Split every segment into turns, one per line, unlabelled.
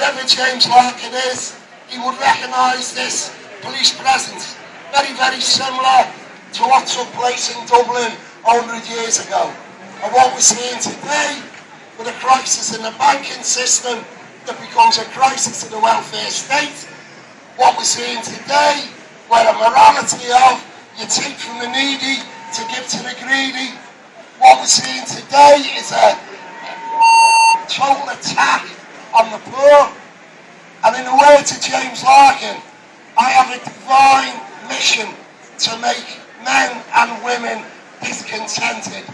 Wherever James Larkin is, he would recognise this police presence. Very, very similar to what took place in Dublin 100 years ago. And what we're seeing today with a crisis in the banking system that becomes a crisis in the welfare state. What we're seeing today, where a morality of you take from the needy to give to the greedy. What we're seeing today is a total attack on the poor. And in the words to James Larkin, I have a divine mission to make men and women discontented.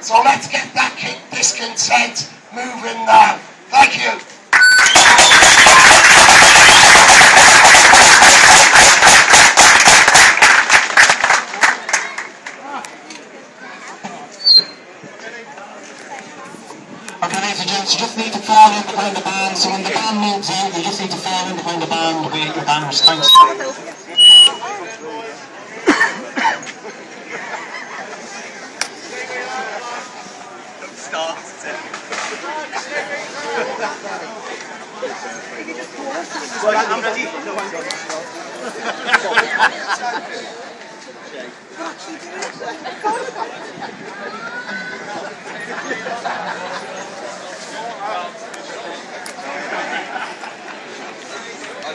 So let's get that discontent moving now. Thank you.
Okay, ladies and gents, you just need to fall in behind the band. So when the band moves in, you just need to fall in behind the band with your banners. Thanks.
I'm ready.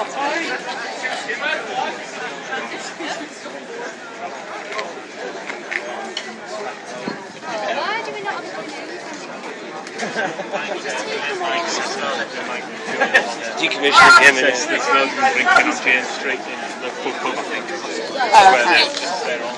Why do we not have a
Decommissioning him and it's the smoke and drinking on James Street in Liverpool pub, I think. Oh, where they're, they're on.